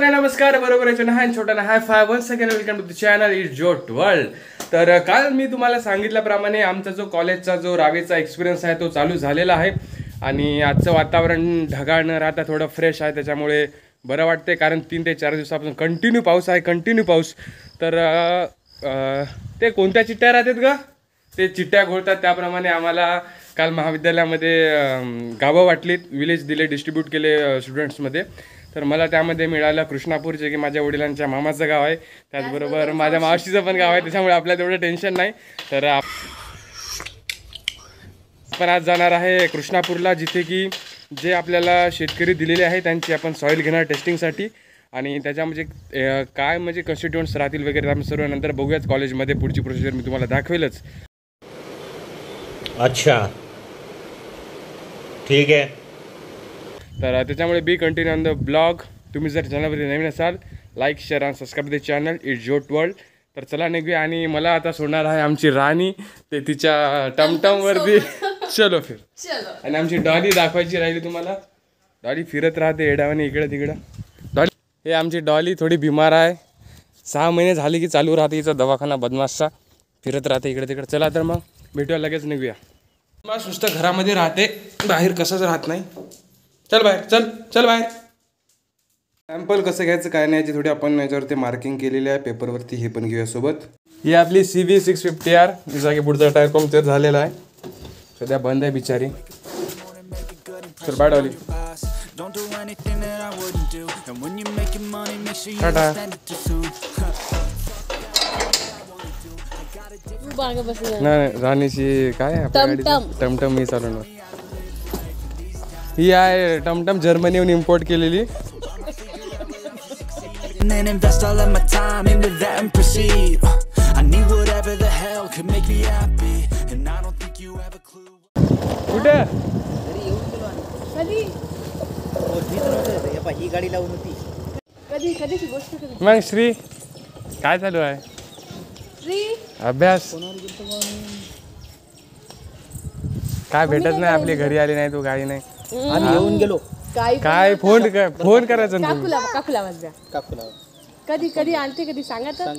सगळ्यांना नमस्कार बरोबर आहे ना छोटा ना hi fi one second welcome to the channel is Jot World तर काल मी तुम्हाला सांगितल्याप्रमाणे आमचा जो कॉलेजचा जो रावेचा एक्सपिरियन्स आहे तो चालू झालेला आहे. आणि आजचं वातावरण ढगाळ न राहता थोडं फ्रेश आहे त्याच्यामुळे बरं वाटते कारण तीन ते चार दिवसापासून कंटिन्यू पाऊस आहे कंटिन्यू पाऊस. तर अ, ते कोणत्या चिट्ट्या राहतात ग? ते चिट्ट्या घोळतात त्याप्रमाणे आम्हाला काल महाविद्यालयामध्ये अम, गावं वाटलीत विलेज दिले डिस्ट्रीब्यूट केले स्टुडंट्समध्ये तर मला त्यामध्ये मिळालं कृष्णापूर जे की माझ्या वडिलांच्या मामाचं गाव आहे. त्याचबरोबर माझ्या मावशीचं पण गाव आहे. त्याच्यामुळे आपल्याला तेवढं टेन्शन नाही. तर आप- आपण आज जाणार आहे कृष्णापूरला जिथे की जे आपल्याला शेतकरी दिलेले आहे त्यांची आपण सॉईल घेणार टेस्टिंगसाठी आणि त्याच्यामध्ये अ, काय म्हणजे कन्स्टिट्युएंट्स राहतील वगैरे आपण सर्व नंतर बघूयाच कॉलेजमध्ये पुढची प्रोसिजर मी तुम्हाला दाखवेलच. अच्छा. ठीक है तर त्याच्यामुळे be continue on the blog तुम्ही जर चॅनलवरती नवीन असाल लाईक शेअर आणि subscribe the channel it Jot World तर चला निघूया आणि मला आता सोडणार आहे आमची राणी. ते तिच्या टमटमवरती. चलो फिर. आणि आमची डॉली दाखवायची राहिली तुम्हाला. डॉली फिरत राहते एडावाने इकडं तिकडं. डॉली हे आमची डॉली थोडी बिमार आहे. सहा महिने झाले की चालू राहते हिचा दवाखाना बदमाशचा. फिरत राहते इकडे तिकडे. चला तर मग भेटूया लगेच निघूया. बस नुसतं घरामध्ये राहते. बाहेर कसंच राहत नाही. चल बाहेर चल चल बाहेर सॅम्पल कसं घ्यायचं काय नाही याची थोडी आपण याच्यावरती मार्किंग केलेली आहे पेपरवरती हे पण घेऊया सोबत ही आपली C V six fifty R की पुढचा टायर पंक्चर झालेला आहे सध्या बंद आहे बिचारी चल bye Dolly Don't do anything that I wouldn't do. And when you're making money, make sure you Ta-ta. don't spend it too soon. तू मागे बसून नाही नाही, राणीची काय टमटम. ही चालवणार ही आहे टमटम जर्मनीहून इम्पोर्ट केलेली. कुठे? मग श्री काय चालू आहे? अभ्यास. काय भेटत नाही आपली घरी आली नाही तू गाडी नाही. आम्ही येऊन गेलो. काय काय फोन कर फोन करायचा ना तुम्ही काकूला काकूला वाज द्या काकूला कधी कधी आणते कधी सांगा तर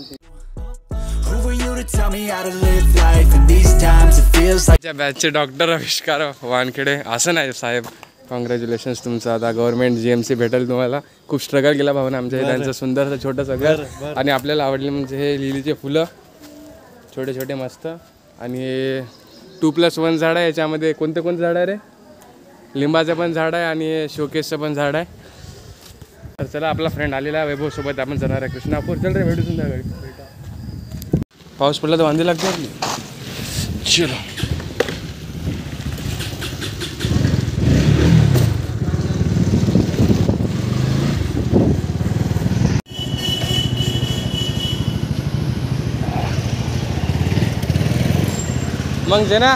Who are you to tell me how to live life? In these times, it feels like. आमच्या बॅचचे डॉक्टर आविष्कार वानखेडे. असं नाही साहेब. कॉंग्रॅच्युलेशन्स तुमचं. आता गव्हर्नमेंट जी एम सी भेटेल तुम्हाला. खूप स्ट्रगल केला भावना आमच्या त्यांचं सुंदरसं छोटंसं घर आणि आपल्याला आवडले म्हणजे हे लिलीचे फुलं. छोटे छोटे मस्त. आणि हे टू प्लस वन झाड आहे याच्यामध्ये. कोणते कोणते झाड आहे रे? लिंबाचं पण झाड आहे आणि शोकेसचं पण झाड आहे. तर चला आपला फ्रेंड आलेला आहे वैभवसोबत. आपण जाणार आहे कृष्णापूर. चल रे भेटू संध्याकाळी. पाऊस पडला तर वांदी लागते आपली चलो. मग जे ना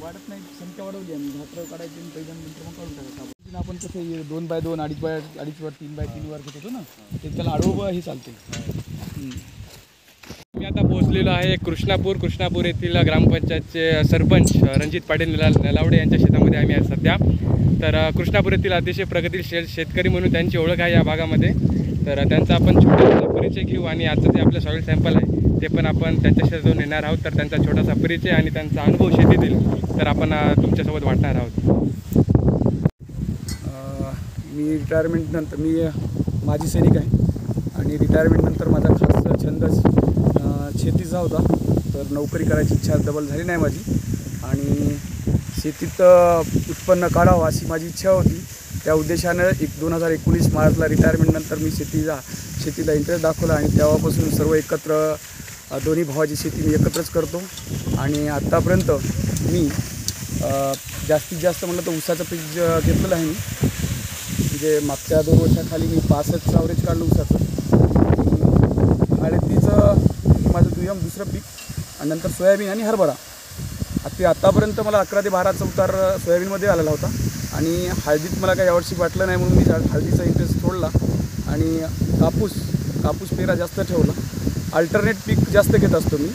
वाढत नाही संख्या वाढवली आम्ही घात्र काढायची आणि मग काढून टाकायचं आपण. कसं हे दोन बाय दोन अडीच बाय अडीच वर तीन बाय तीन वर घेत होतो ना ते त्याला आडवं हे चालते मी आता पोहोचलेलो आहे कृष्णापूर. कृष्णापूर येथील ग्रामपंचायतचे सरपंच रणजित पाटील नला नलावडे यांच्या शेतामध्ये आम्ही आहे सध्या. तर कृष्णापूर येथील अतिशय प्रगतील शे शेतकरी म्हणून त्यांची ओळख आहे या भागामध्ये. तर त्यांचा आपण छोटासा परिचय घेऊ आणि आजचं जे आपलं सॉईल सॅम्पल आहे. ते पण आपण त्यांच्या जाऊन नेणार आहोत तर त्यांचा छोटासा परिचय आणि त्यांचा अनुभव शेतीतील तर आपण तुमच्यासोबत वाटणार आहोत. मी रिटायरमेंटनंतर मी माजी सैनिक आहे आणि रिटायरमेंटनंतर माझा खास छंद शेतीचा होता. तर नोकरी करायची इच्छा डबल झाली नाही माझी. आणि शेतीत उत्पन्न काढावं अशी माझी इच्छा होती. त्या उद्देशानं एक दोन हजार एकोणीस मार्चला रिटायरमेंटनंतर मी शेतीचा शेतीला इंटरेस्ट दाखवला आणि तेव्हापासून सर्व एकत्र दोन्ही भावाची शेती मी एकत्रच करतो. आणि आत्तापर्यंत मी जास्तीत जास्त म्हणलं तर ऊसाचं पीक ज- घेतलेलं आहे मी. म्हणजे मागच्या दोन वर्षाखाली मी पासष्ट ॲव्हरेज काढलं ऊसाचं आणि तिचं माझं दुय्यम दुसरं पीक आणि नंतर सोयाबीन आणि हरभरा. ते आत्तापर्यंत मला अकरा ते बाराचा उतार सोयाबीनमध्ये आलेला होता. आणि हळदीत मला काही यावर्षी वाटलं नाही म्हणून मी हळदीचा इंटरेस्ट सोडला. आणि कापूस कापूस पेरा जास्त ठेवला. अल्टरनेट पीक जास्त घेत असतो मी.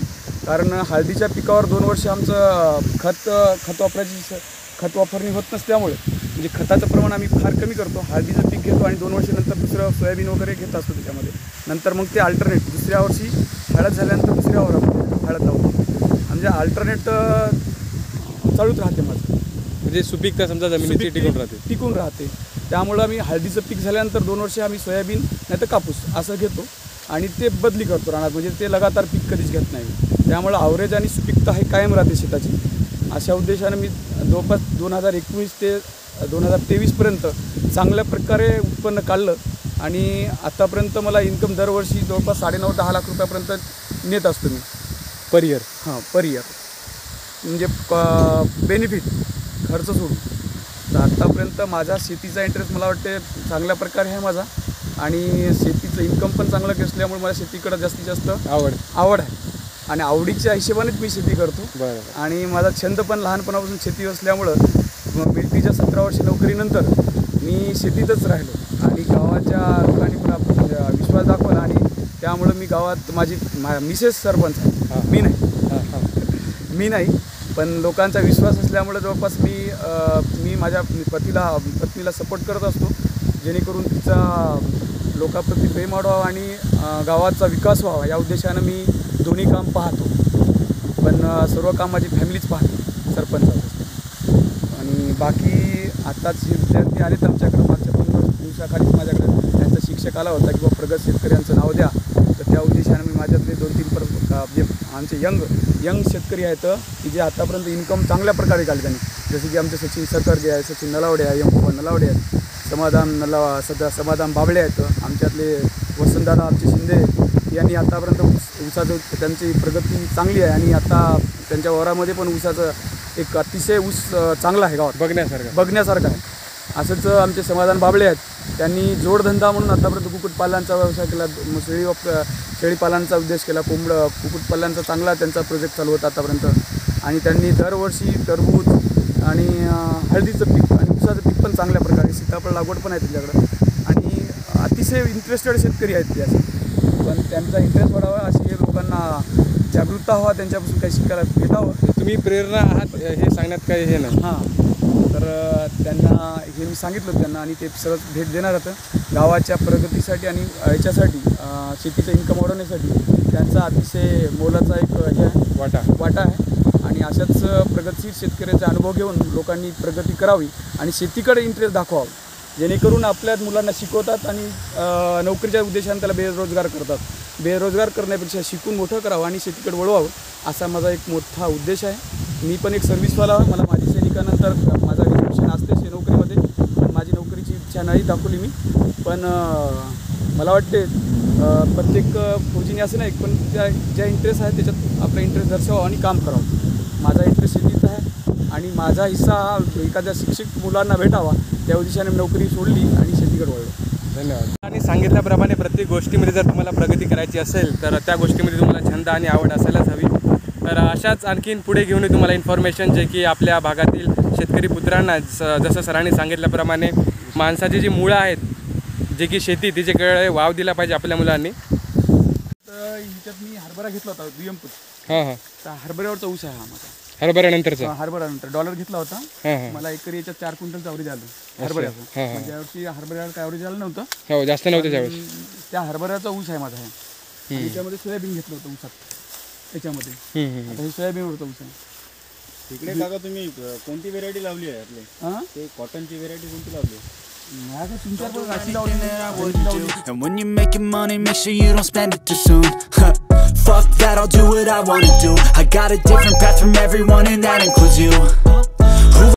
कारण हळदीच्या पिकावर दोन वर्ष आमचं खत खत वापरायची खत वापरणी होत नसल्यामुळे म्हणजे खताचं प्रमाण आम्ही फार कमी करतो. हळदीचं पीक घेतो आणि दोन वर्षानंतर दुसरं सोयाबीन वगैरे घेत असतो त्याच्यामध्ये. नंतर मग ते अल्टरनेट दुसऱ्या वर्षी हळद झाल्यानंतर दुसऱ्या वरामध्ये हळद लावतो. म्हणजे अल्टरनेट चालूच राहते माझं. म्हणजे सुपीकता समजा जमिनीची टिकून राहते. टिकून राहते. त्यामुळं आम्ही हळदीचं पीक झाल्यानंतर दोन वर्ष आम्ही सोयाबीन नाही तर कापूस असं घेतो. आणि ते बदली करतो राहणार म्हणजे ते लगातार पीक कधीच घेत नाही. त्यामुळं आवरेज आणि सुपीकता हे कायम राहते शेताची. अशा उद्देशानं मी जवळपास दोन हजार एकवीस ते दोन हजार तेवीसपर्यंत चांगल्या प्रकारे उत्पन्न काढलं आणि आत्तापर्यंत मला इन्कम दरवर्षी जवळपास साडेनऊ दहा लाख रुपयापर्यंत नेत असतो मी. पर इयर हां पर इयर म्हणजे बेनिफिट खर्च सोडून. तर आत्तापर्यंत माझा शेतीचा इंटरेस्ट मला वाटते चांगल्या प्रकारे आहे माझा. आणि शेतीचं इन्कम पण चांगलं असल्यामुळे मला शेतीकडं जास्तीत जास्त आवड. आवड आहे. आणि आवडीच्या हिशोबानेच मी शेती करतो. बरं आणि माझा छंद पण लहानपणापासून शेती असल्यामुळं मिल्ट्रीच्या सतरा वर्ष नोकरीनंतर मी शेतीतच राहिलो. आणि गावाच्या लोकांनी मला विश्वास दाखवला आणि त्यामुळं मी गावात माझी मा मिसेस सरपंच आहे. मी नाही. हां हां. मी नाही. पण लोकांचा विश्वास असल्यामुळे जवळपास मी मी माझ्या पतीला पत्नीला सपोर्ट करत असतो. जेणेकरून तिचा लोकांप्रती प्रेम वाढवावा आणि गावाचा विकास व्हावा. या उद्देशानं मी दोन्ही काम पाहतो. पण सर्व काम माझी फॅमिलीच पाहते सरपंचाचं. आणि बाकी आत्ताच जे विद्यार्थी आलेत आमच्याकडं मागच्या दोन दिवसाखालीच माझ्याकडे त्यांचा शिक्षक आला होता किंवा प्रगत शेतकऱ्यांचं नाव द्या. तर त्या उद्देशानं मी माझ्यातले दोन तीन पर जे आमचे यंग यंग शेतकरी आहेत की जे आतापर्यंत इन्कम चांगल्या प्रकारे काढले त्यांनी. जसे की आमचे सचिन सकरगे आहे सचिन नलावडे आहे यम नलावडे आहेत. समाधान नला सध्या समाधान बाबळे आहेत. आमच्यातले वसंतदादा आमचे शिंदे यांनी आतापर्यंत ऊस ऊसाचं त्यांची प्रगती चांगली आहे आणि आता त्यांच्या वरामध्ये पण ऊसाचं एक अतिशय ऊस चांगला आहे गावात. बघण्यासारखं. बघण्यासारखं आहे. असंच आमचे समाधान बाबळे आहेत. त्यांनी जोडधंदा म्हणून आतापर्यंत कुक्कुटपालनाचा व्यवसाय केला. शेळी वाप शेळीपालनाचा उद्देश केला. कोंबडं कुक्कुटपालनाचा चांगला त्यांचा प्रोजेक्ट चालू होता आतापर्यंत. आणि त्यांनी दरवर्षी टरबूज आणि हळदीचं पीक आणि ऊसाचं पीक पण चांगल्या प्रकारे सीताफळ लागवड पण आहे त्यांच्याकडं आणि अतिशय इंटरेस्टेड शेतकरी आहेत ते असे. पण त्यांचा इंटरेस्ट वाढावा अशी लोकांना जागरूकता हवा त्यांच्यापासून काही शिकायला भेटावं. तुम्ही प्रेरणा आहात हे सांगण्यात काही हे नाही. हां. तर त्यांना हे मी सांगितलं त्यांना आणि ते सरळ भेट देणार होतं गावाच्या प्रगतीसाठी आणि याच्यासाठी शेतीचं इन्कम वाढवण्यासाठी त्यांचा अतिशय मोलाचा एक हे वाटा. वाटा आहे. आणि अशाच प्रगतशील शेतकऱ्याचा अनुभव घेऊन लोकांनी प्रगती करावी आणि शेतीकडे इंटरेस्ट दाखवावा. जेणेकरून आपल्या मुलांना शिकवतात आणि नोकरीच्या उद्देशाने त्याला बेरोजगार करतात. बेरोजगार करण्यापेक्षा शिकून मोठं करावं आणि शेतीकडे वळवावं असा माझा एक मोठा उद्देश आहे. मी पण एक सर्व्हिसवाला आहे. मला माझी सैनिकानंतर माझा रिझर्वेशन असतेच नोकरीमध्ये. पण माझी नोकरीची इच्छा नाही दाखवली मी. पण मला वाटते प्रत्येक फौजीने असं नाही पण ज्या ज्या इंटरेस्ट आहे त्याच्यात आपला इंटरेस्ट दर्शवावा आणि काम करावं. माझा इंटरेस्ट शेतीत आहे. आणि माझा हिस्सा हा एखाद्या शिक्षित मुलांना भेटावा त्या उद्देशाने नोकरी सोडली आणि शेतीकडे वळलो. धन्यवाद. आणि सांगितल्याप्रमाणे प्रत्येक गोष्टीमध्ये जर तुम्हाला प्रगती करायची असेल तर त्या गोष्टीमध्ये तुम्हाला छंद आणि आवड असायलाच हवी. तर अशाच आणखीन पुढे घेऊन तुम्हाला इन्फॉर्मेशन जे की आपल्या भागातील शेतकरी पुत्रांना स- जसं सरांनी सांगितल्याप्रमाणे माणसाची जी मुळं आहेत जे की शेती तिच्याकडे वाव दिला पाहिजे आपल्या मुलांनी. तर ह्याच्यात मी हरभरा घेतला होता दुय्यमपूर हां हां. तर हरभऱ्यावरचा ऊस आहे हा माझा. हरभऱ्यानंतरचं? हरभरा नंतर डॉलर घेतला होता. हां हां. मला एकरी याच्यात चार क्विंटलचं अवरेज आलं हरभऱ्याचं. म्हणजे यावर्षी हरभऱ्याला काय अवरेज आलं नव्हतं. हो जास्त नव्हते त्यावेळेस. त्या हरभऱ्याचा ऊस आहे माझा. हा आणि त्यामध्ये सोयाबीन घेतलं होतं ऊसात. त्याच्यामध्ये. हम्म, हम्म. आता हे सोयाबीनवरचा ऊस आहे. तिकडे काका तुम्ही कोणती व्हेरायटी लावली आहे आपली? हां? ते कॉटनची व्हेरायटी कोणती लावली आहे? And when you're making money, make sure you don't spend it too soon. Fuck that, I'll do what I wanna do. I got a different path from everyone and that includes you.